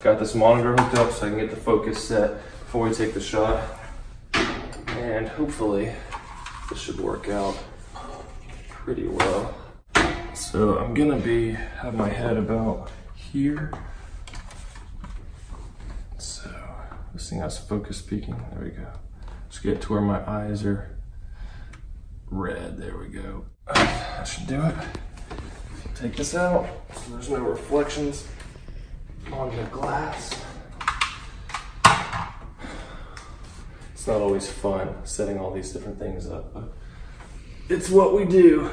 Got this monitor hooked up so I can get the focus set before we take the shot. And hopefully this should work out pretty well. So I'm gonna be, have my head about here. So this thing has focus peaking, there we go. Just get to where my eyes are red, there we go. That should do it. Take this out so there's no reflections on the glass. It's not always fun setting all these different things up, but it's what we do.